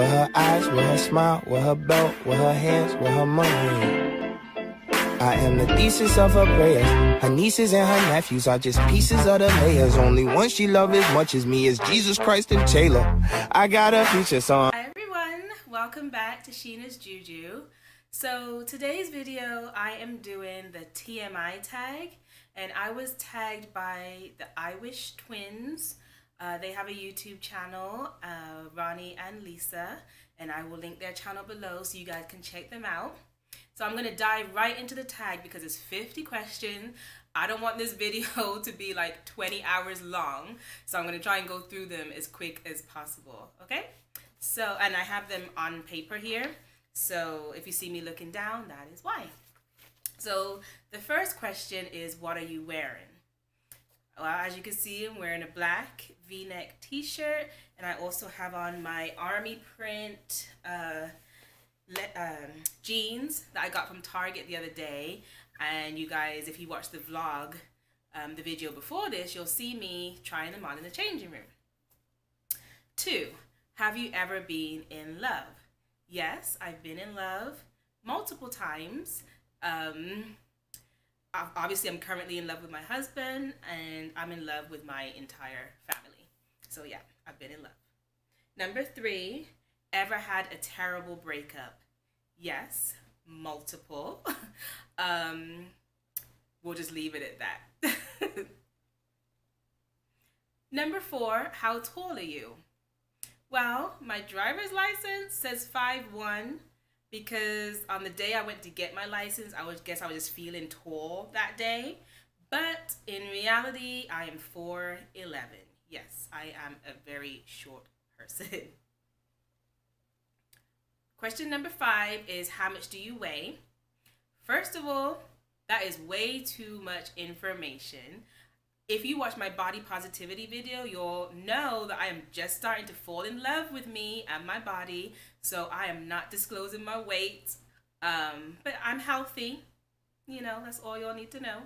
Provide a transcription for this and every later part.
with her eyes, with her smile, with her belt, with her hands, with her money. I am the thesis of her prayers. Her nieces and her nephews are just pieces of the layers. Only one she loves as much as me is Jesus Christ and Taylor. I got a future song. Hi everyone, welcome back to Sheena's Juju. So today's video, I am doing the TMI tag, and I was tagged by the I Wish twins. Uh, they have a YouTube channel, uh, Ronnie and Lisa, and I will link their channel below so you guys can check them out. So I'm gonna dive right into the tag because it's 50 questions. I don't want this video to be like 20 hours long, so I'm gonna try and go through them as quick as possible, okay? So, and I have them on paper here. So if you see me looking down, that is why. So the first question is, what are you wearing? Well, as you can see, I'm wearing a black v-neck t-shirt, and I also have on my army print uh, um, jeans that I got from Target the other day. And you guys, if you watch the vlog, um, the video before this, you'll see me trying them on in the changing room. Two, have you ever been in love? Yes, I've been in love multiple times. Um, obviously, I'm currently in love with my husband, and I'm in love with my entire family. So, yeah, I've been in love. Number three, ever had a terrible breakup? Yes, multiple. um, we'll just leave it at that. Number four, how tall are you? Well, my driver's license says five one because on the day I went to get my license, I would guess I was just feeling tall that day. But in reality, I am 4'11. Yes, I am a very short person. Question number five is how much do you weigh? First of all, that is way too much information if you watch my body positivity video, you'll know that I am just starting to fall in love with me and my body. So I am not disclosing my weight. Um, but I'm healthy. You know, that's all y'all need to know.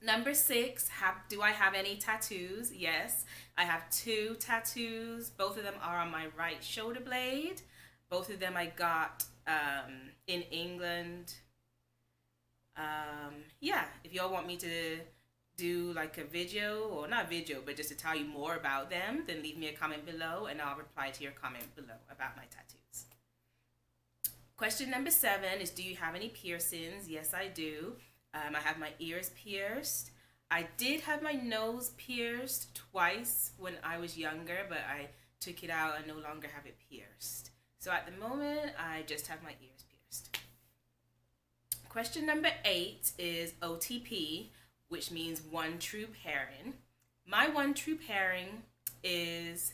Number six, have, do I have any tattoos? Yes, I have two tattoos. Both of them are on my right shoulder blade. Both of them I got um, in England. Um, yeah, if y'all want me to do like a video or not video but just to tell you more about them then leave me a comment below and i'll reply to your comment below about my tattoos. Question number seven is do you have any piercings? Yes i do. Um, i have my ears pierced. I did have my nose pierced twice when i was younger but i took it out and no longer have it pierced. So at the moment i just have my ears pierced. Question number eight is otp which means one true pairing. My one true pairing is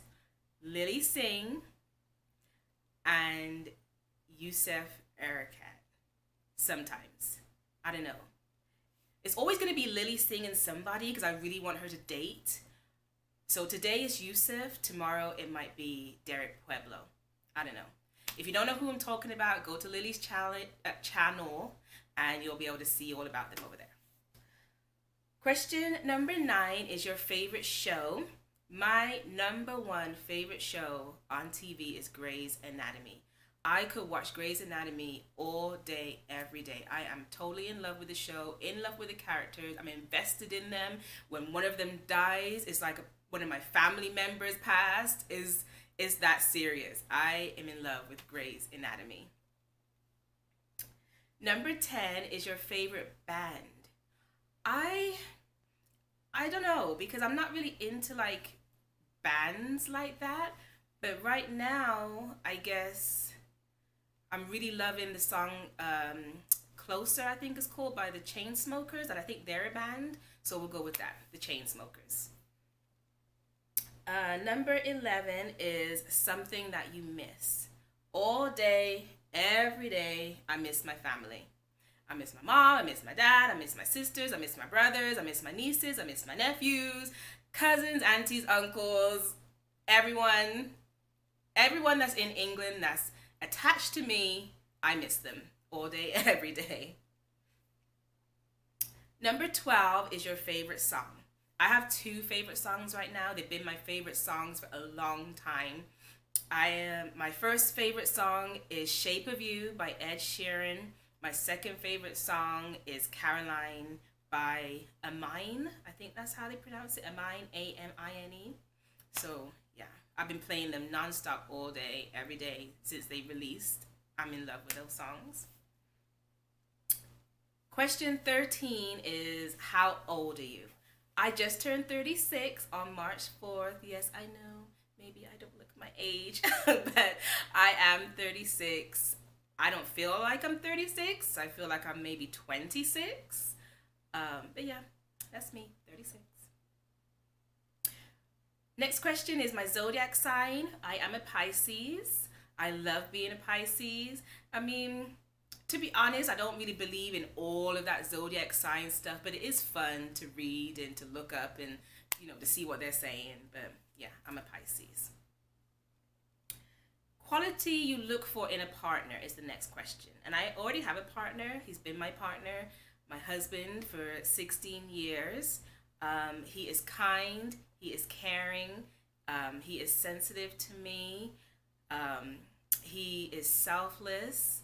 Lilly Singh and Yousef Erakat. Sometimes. I don't know. It's always going to be Lilly Singh and somebody because I really want her to date. So today is Yousef. Tomorrow it might be Derek Pueblo. I don't know. If you don't know who I'm talking about, go to Lilly's uh, channel and you'll be able to see all about them over there. Question number nine is your favorite show. My number one favorite show on TV is Grey's Anatomy. I could watch Grey's Anatomy all day, every day. I am totally in love with the show, in love with the characters. I'm invested in them. When one of them dies, it's like one of my family members passed. Is is that serious? I am in love with Grey's Anatomy. Number 10 is your favorite band. I I don't know because I'm not really into like bands like that. But right now, I guess I'm really loving the song um, "Closer." I think is called by the Chainsmokers, and I think they're a band. So we'll go with that, the Chainsmokers. Uh, number eleven is something that you miss all day, every day. I miss my family. I miss my mom, I miss my dad, I miss my sisters, I miss my brothers, I miss my nieces, I miss my nephews, cousins, aunties, uncles, everyone, everyone that's in England that's attached to me, I miss them all day, every day. Number 12 is your favorite song. I have two favorite songs right now. They've been my favorite songs for a long time. I am my first favorite song is "Shape of You" by Ed Sheeran. My second favorite song is "Caroline" by Amine. I think that's how they pronounce it. Amine, A M I N E. So yeah, I've been playing them nonstop all day, every day since they released. I'm in love with those songs. Question 13 is How old are you? I just turned 36 on March 4th. Yes, I know. Maybe I don't look my age, but I am 36. I don't feel like I'm 36. I feel like I'm maybe 26. Um, but yeah, that's me, 36. Next question is my zodiac sign. I am a Pisces. I love being a Pisces. I mean, to be honest, I don't really believe in all of that zodiac sign stuff, but it is fun to read and to look up and, you know, to see what they're saying. But yeah, I'm a Pisces. Quality you look for in a partner is the next question. And I already have a partner. He's been my partner, my husband, for 16 years. Um, he is kind, he is caring, um, he is sensitive to me, um, he is selfless,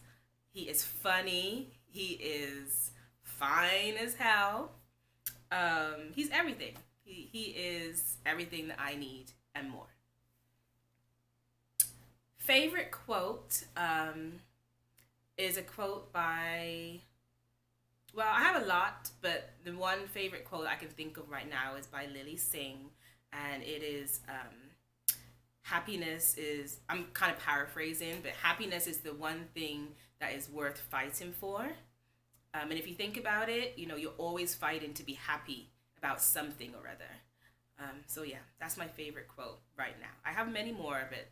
he is funny, he is fine as hell. Um, he's everything. He, he is everything that I need and more. Favorite quote um, is a quote by well, I have a lot, but the one favorite quote I can think of right now is by Lilly Singh, and it is um, happiness is, I'm kind of paraphrasing, but happiness is the one thing that is worth fighting for. Um, and if you think about it, you know, you're always fighting to be happy about something or other. Um, so yeah, that's my favorite quote right now. I have many more, but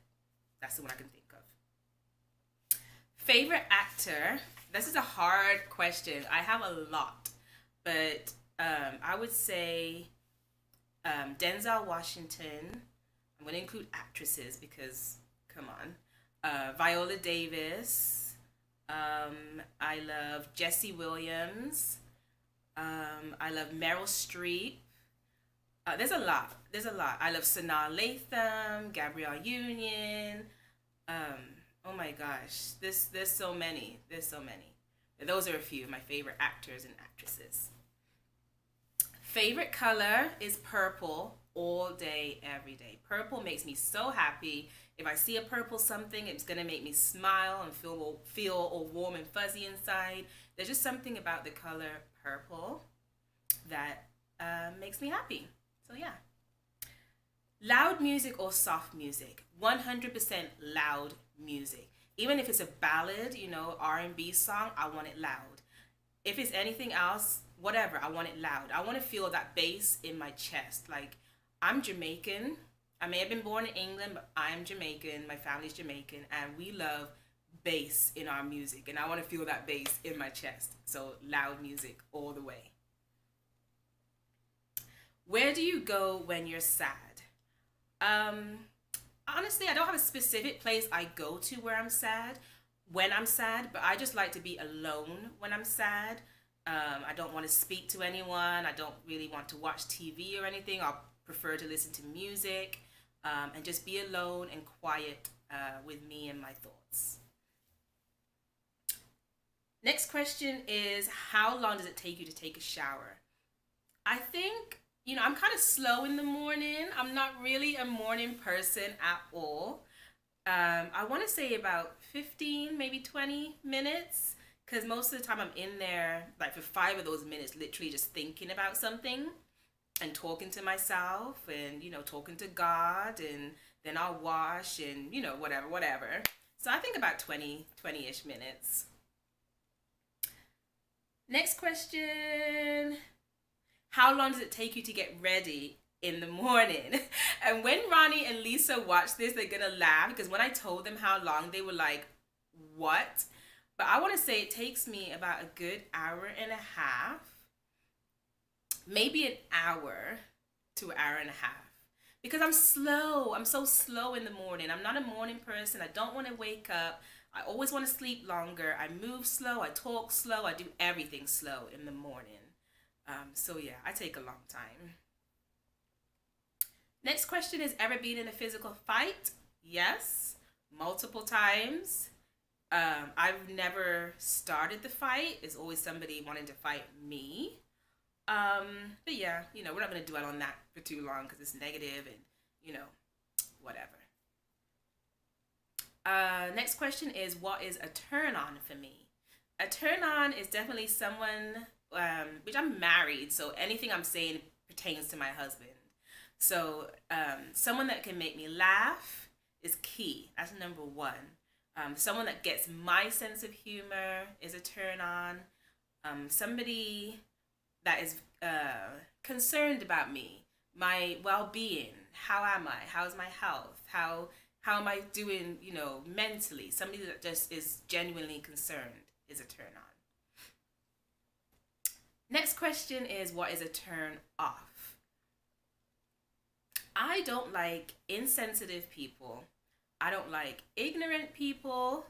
that's the one I can think of. Favorite actor this is a hard question. I have a lot, but um, I would say um, Denzel Washington. I'm going to include actresses because, come on. Uh, Viola Davis. Um, I love Jesse Williams. Um, I love Meryl Streep. Uh, there's a lot. There's a lot. I love Sanaa Lathan, Gabrielle Union. Um, Oh my gosh, this there's so many. There's so many. those are a few of my favorite actors and actresses. Favorite color is purple all day, every day. Purple makes me so happy. If I see a purple something, it's gonna make me smile and feel feel all warm and fuzzy inside. There's just something about the color purple that uh, makes me happy. So yeah. Loud music or soft music? 100% loud music. Even if it's a ballad, you know, R&B song, I want it loud. If it's anything else, whatever, I want it loud. I want to feel that bass in my chest. Like I'm Jamaican. I may have been born in England, but I'm Jamaican. My family's Jamaican, and we love bass in our music, and I want to feel that bass in my chest. So loud music all the way. Where do you go when you're sad? Um, honestly, I don't have a specific place I go to where I'm sad when I'm sad, but I just like to be alone when I'm sad. Um, I don't want to speak to anyone. I don't really want to watch TV or anything. I prefer to listen to music um, and just be alone and quiet uh, with me and my thoughts. Next question is How long does it take you to take a shower? I think you know, I'm kind of slow in the morning. I'm not really a morning person at all. Um, I want to say about 15, maybe 20 minutes, because most of the time I'm in there, like for five of those minutes, literally just thinking about something and talking to myself and, you know, talking to God, and then I'll wash and, you know, whatever, whatever. So I think about 20, 20 ish minutes. Next question how long does it take you to get ready in the morning? And when Ronnie and Lisa watch this, they're gonna laugh because when I told them how long, they were like, what? But I wanna say it takes me about a good hour and a half, maybe an hour to an hour and a half. Because I'm slow. I'm so slow in the morning. I'm not a morning person. I don't want to wake up. I always want to sleep longer. I move slow. I talk slow. I do everything slow in the morning. Um, so yeah, I take a long time. Next question is ever been in a physical fight? Yes. multiple times. Um, I've never started the fight. It's always somebody wanting to fight me. Um, but yeah, you know, we're not going to dwell on that for too long because it's negative and, you know, whatever. Uh, next question is what is a turn on for me? A turn on is definitely someone, um, which I'm married, so anything I'm saying pertains to my husband. So um, someone that can make me laugh is key. That's number one. Um, someone that gets my sense of humor is a turn on. Um, somebody that is uh, concerned about me, my well being. How am I? How's my health? How how am I doing? You know, mentally. Somebody that just is genuinely concerned is a turn on. Next question is what is a turn off? I don't like insensitive people. I don't like ignorant people.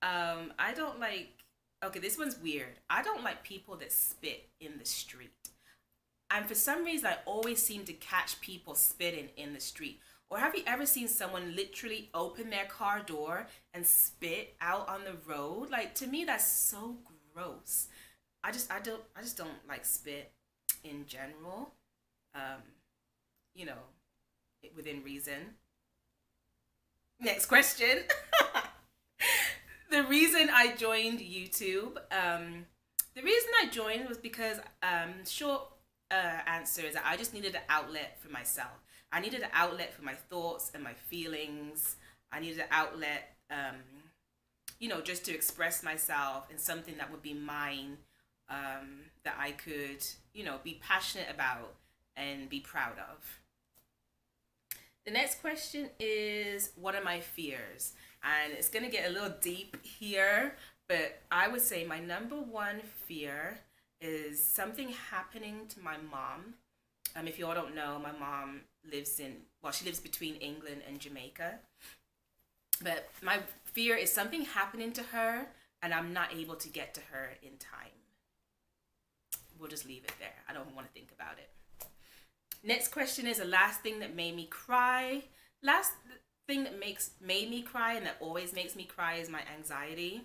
Um, I don't like okay, this one's weird. I don't like people that spit in the street. And for some reason, I always seem to catch people spitting in the street. Or have you ever seen someone literally open their car door and spit out on the road? Like to me, that's so gross. I just I don't I just don't like spit in general. Um, you know, within reason. Next question. the reason I joined YouTube, um, the reason I joined was because um, short uh, answer is that I just needed an outlet for myself. I needed an outlet for my thoughts and my feelings. I needed an outlet, um, you know, just to express myself in something that would be mine, um, that I could, you know, be passionate about and be proud of. The next question is What are my fears? And it's going to get a little deep here, but I would say my number one fear is something happening to my mom. Um, if you all don't know, my mom lives in, well, she lives between England and Jamaica. But my fear is something happening to her and I'm not able to get to her in time. We'll just leave it there. I don't want to think about it. Next question is the last thing that made me cry. Last thing that makes made me cry and that always makes me cry is my anxiety.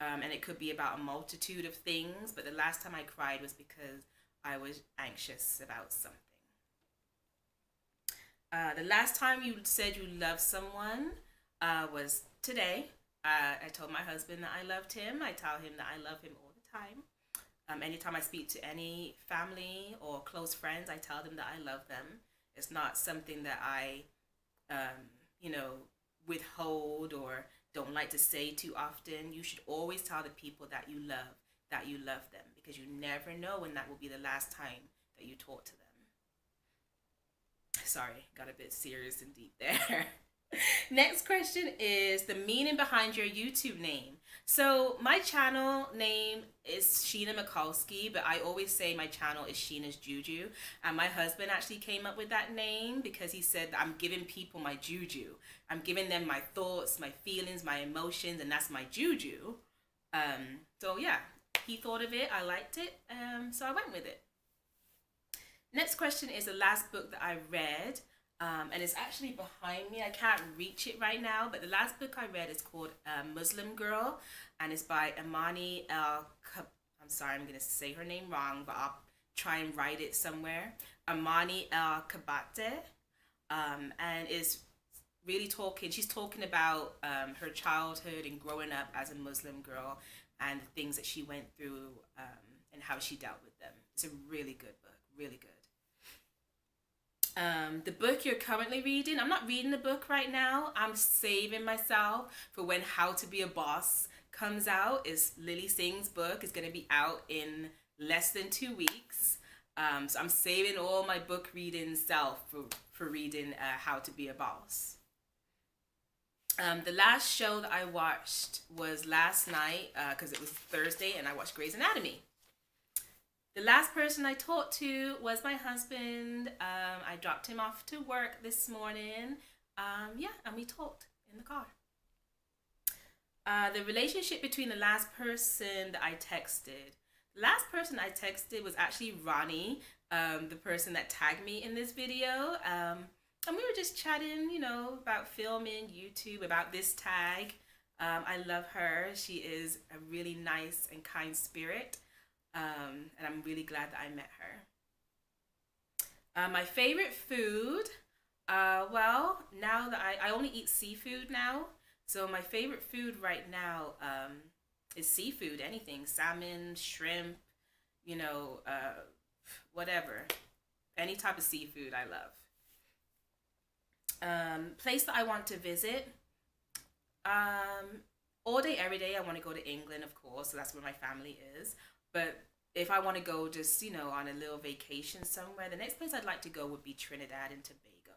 Um, and it could be about a multitude of things, but the last time I cried was because I was anxious about something. Uh, the last time you said you loved someone uh, was today. Uh, I told my husband that I loved him. I tell him that I love him all the time. Um, anytime I speak to any family or close friends, I tell them that I love them. It's not something that I, um, you know, withhold or don't like to say too often. You should always tell the people that you love that you love them because you never know when that will be the last time that you talk to them. Sorry, got a bit serious and deep there. Next question is the meaning behind your YouTube name. So my channel name is Sheena McCaulsky, but I always say my channel is Sheena's Juju. And my husband actually came up with that name because he said I'm giving people my juju. I'm giving them my thoughts, my feelings, my emotions, and that's my juju. Um, so yeah, he thought of it. I liked it, um, so I went with it. Next question is the last book that I read. Um, and it's actually behind me. I can't reach it right now, but the last book I read is called uh, Muslim Girl, and it's by Amani El. I'm sorry, I'm gonna say her name wrong, but I'll try and write it somewhere. Amani El Kabate, um, and is really talking. She's talking about um, her childhood and growing up as a Muslim girl, and the things that she went through um, and how she dealt with them. It's a really good book, really good. Um, the book you're currently reading, I'm not reading the book right now. I'm saving myself for when How to Be a Boss comes out. Is Lilly Singh's book is going to be out in less than two weeks. Um, so I'm saving all my book reading self for, for reading uh, How to Be a Boss. Um, the last show that I watched was last night because uh, it was Thursday and I watched Grey's Anatomy. The last person I talked to was my husband. Um, I dropped him off to work this morning. Um, yeah, and we talked in the car. Uh, the relationship between the last person that I texted. The last person I texted was actually Ronnie, um, the person that tagged me in this video. Um, and we were just chatting, you know, about filming, YouTube, about this tag. Um, I love her. She is a really nice and kind spirit. Um, and I'm really glad that I met her. Uh, my favorite food, uh, well, now that I, I only eat seafood now. So my favorite food right now um, is seafood, anything, salmon, shrimp, you know, uh, whatever. Any type of seafood I love. Um, place that I want to visit. Um, all day, every day, I want to go to England, of course. So that's where my family is. But if I want to go just, you know, on a little vacation somewhere, the next place I'd like to go would be Trinidad and Tobago.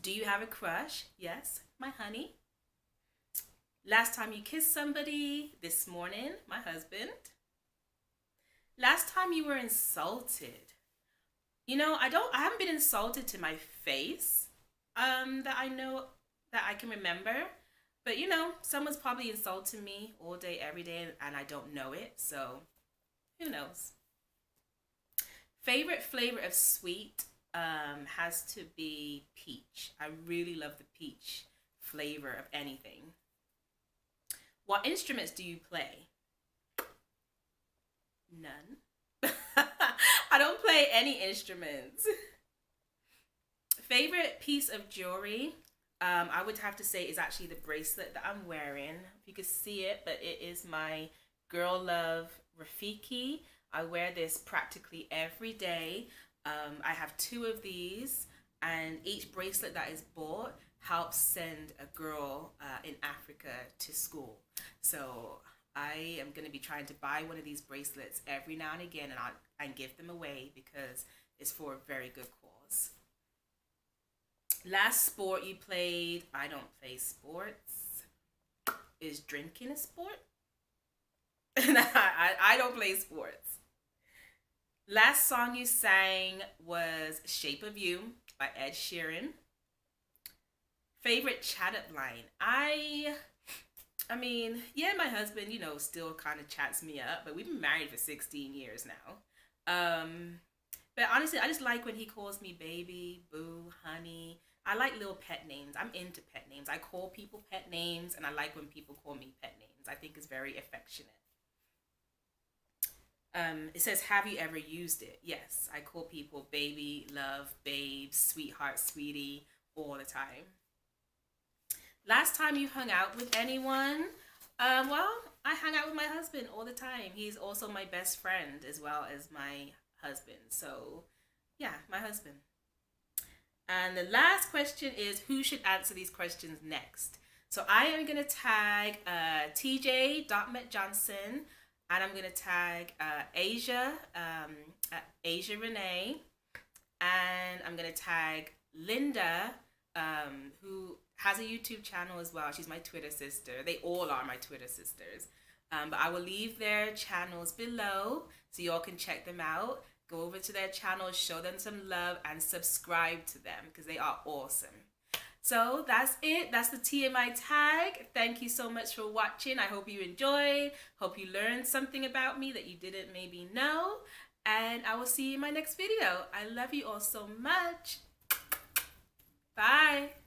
Do you have a crush? Yes, my honey. Last time you kissed somebody? This morning, my husband. Last time you were insulted? You know, I don't I haven't been insulted to my face um that I know that I can remember. But you know, someone's probably insulting me all day every day and I don't know it. So, who knows? Favorite flavor of sweet um has to be peach. I really love the peach flavor of anything. What instruments do you play? None. I don't play any instruments. Favorite piece of jewelry, um, I would have to say is actually the bracelet that I'm wearing. If you could see it, but it is my Girl Love Rafiki. I wear this practically every day. Um, I have two of these, and each bracelet that is bought helps send a girl uh, in Africa to school. So I am going to be trying to buy one of these bracelets every now and again and, i and give them away because it's for a very good cause. Last sport you played, I don't play sports. Is drinking a sport? I, I don't play sports. Last song you sang was Shape of You by Ed Sheeran. Favorite chat up line? I I mean, yeah, my husband, you know, still kind of chats me up, but we've been married for 16 years now. Um, but honestly, I just like when he calls me baby, boo, honey. I like little pet names. I'm into pet names. I call people pet names, and I like when people call me pet names. I think it's very affectionate. Um, it says, Have you ever used it? Yes, I call people baby, love, babe, sweetheart, sweetie all the time. Last time you hung out with anyone? Um, well, I hang out with my husband all the time. He's also my best friend as well as my husband. So, yeah, my husband. And the last question is who should answer these questions next? So I am going to tag uh, Johnson and I'm going to tag uh, Asia, um, uh, Asia Renee, and I'm going to tag Linda, um, who has a YouTube channel as well. She's my Twitter sister. They all are my Twitter sisters. Um, but I will leave their channels below so y'all can check them out. Go over to their channel, show them some love, and subscribe to them because they are awesome. So that's it. That's the TMI tag. Thank you so much for watching. I hope you enjoyed. Hope you learned something about me that you didn't maybe know. And I will see you in my next video. I love you all so much. Bye.